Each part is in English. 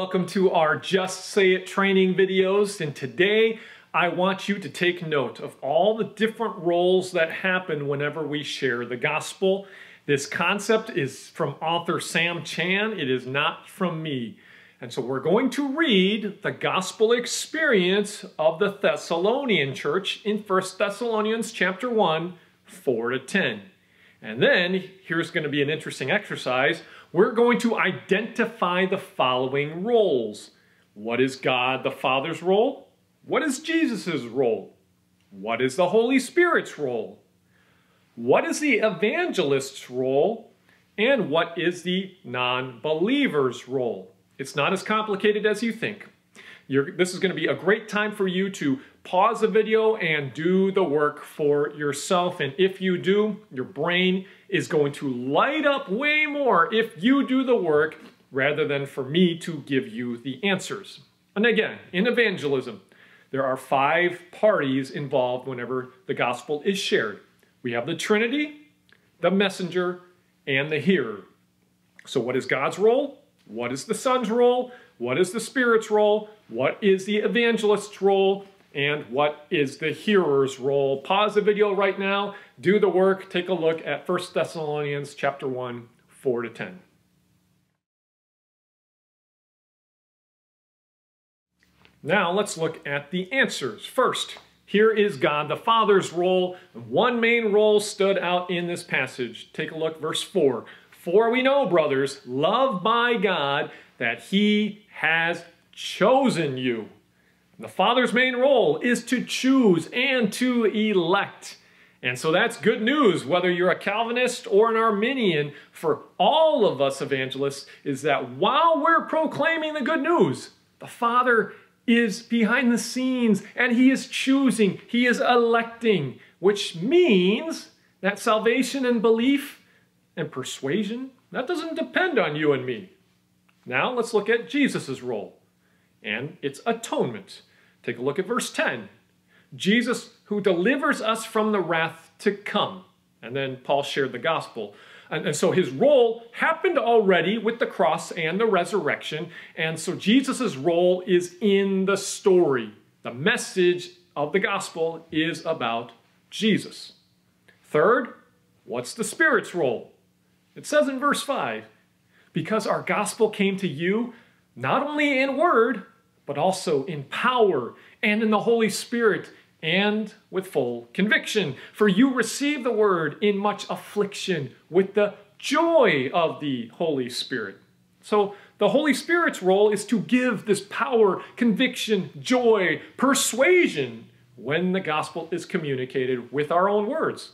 Welcome to our Just Say It training videos. And today I want you to take note of all the different roles that happen whenever we share the gospel. This concept is from author Sam Chan. It is not from me. And so we're going to read the gospel experience of the Thessalonian church in 1 Thessalonians chapter 1, 4 to 10. And then here's going to be an interesting exercise. We're going to identify the following roles. What is God the Father's role? What is Jesus' role? What is the Holy Spirit's role? What is the evangelist's role? And what is the non believer's role? It's not as complicated as you think. You're, this is going to be a great time for you to pause the video and do the work for yourself. And if you do, your brain is going to light up way more if you do the work rather than for me to give you the answers. And again, in evangelism, there are five parties involved whenever the gospel is shared. We have the Trinity, the messenger, and the hearer. So what is God's role? What is the Son's role? What is the Spirit's role? What is the evangelist's role? And what is the hearer's role. Pause the video right now, do the work, take a look at 1 Thessalonians chapter 1, 4 to 10. Now let's look at the answers. First, here is God the Father's role. One main role stood out in this passage. Take a look, verse 4. For we know, brothers, love by God, that he has chosen you the Father's main role is to choose and to elect. And so that's good news, whether you're a Calvinist or an Arminian, for all of us evangelists, is that while we're proclaiming the good news, the Father is behind the scenes and He is choosing, He is electing, which means that salvation and belief and persuasion, that doesn't depend on you and me. Now let's look at Jesus' role and its atonement. Take a look at verse 10. Jesus, who delivers us from the wrath to come. And then Paul shared the gospel. And, and, so his role happened already with the cross and the resurrection. And so Jesus' role is in the story. The message of the gospel is about Jesus. Third, what's the Spirit's role? It says in verse 5 because our gospel came to you not only in word, but also in power and in the Holy Spirit and with full conviction. For you receive the word in much affliction with the joy of the Holy Spirit. So the Holy Spirit's role is to give this power, conviction, joy, persuasion when the gospel is communicated with our own words.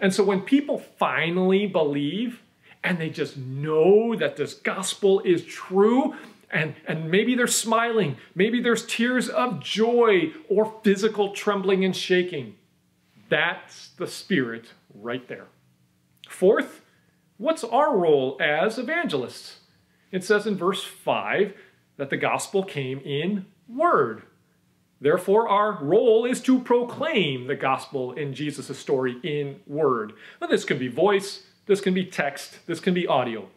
And so when people finally believe and they just know that this gospel is true, and, and maybe they're smiling. Maybe there's tears of joy or physical trembling and shaking. That's the Spirit right there. Fourth, what's our role as evangelists? It says in verse 5 that the gospel came in word. Therefore, our role is to proclaim the gospel in Jesus' story in word. Now, this can be voice, this can be text, this can be audio.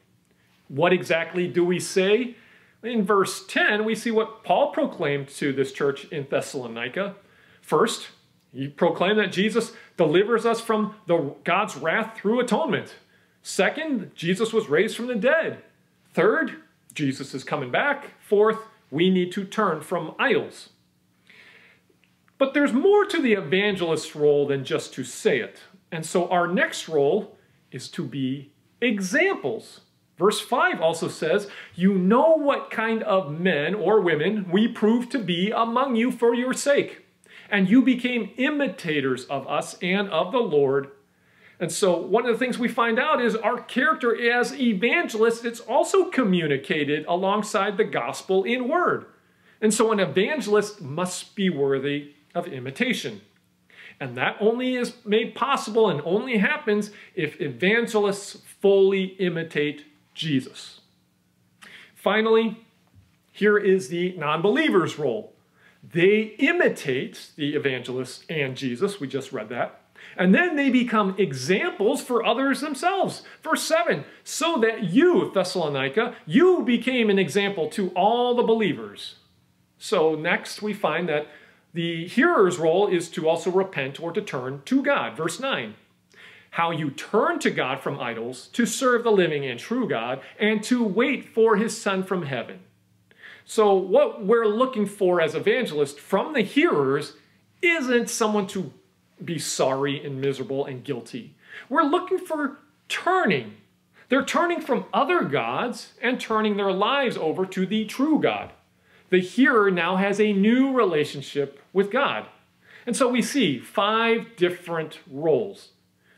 What exactly do we say? In verse 10, we see what Paul proclaimed to this church in Thessalonica. First, he proclaimed that Jesus delivers us from the, God's wrath through atonement. Second, Jesus was raised from the dead. Third, Jesus is coming back. Fourth, we need to turn from idols. But there's more to the evangelist's role than just to say it. And so our next role is to be examples. Verse 5 also says, You know what kind of men or women we proved to be among you for your sake, and you became imitators of us and of the Lord. And so, one of the things we find out is our character as evangelists, it's also communicated alongside the gospel in word. And so, an evangelist must be worthy of imitation. And that only is made possible and only happens if evangelists fully imitate Jesus. Finally, here is the non believer's role. They imitate the evangelist and Jesus, we just read that, And then they become examples for others themselves. Verse 7 So that you, Thessalonica, you became an example to all the believers. So next we find that the hearer's role is to also repent or to turn to God. Verse 9 How you turn to God from idols to serve the living and true God and to wait for his Son from heaven. So, what we're looking for as evangelists from the hearers isn't someone to be sorry and miserable and guilty. We're looking for turning. They're turning from other gods and turning their lives over to the true God. The hearer now has a new relationship with God. And so we see five different roles.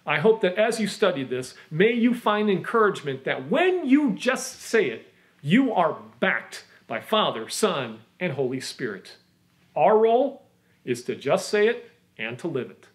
I hope that as you study this, may you find encouragement that when you just say it, you are backed by Father, Son, and Holy Spirit. Our role is to just say it and to live it.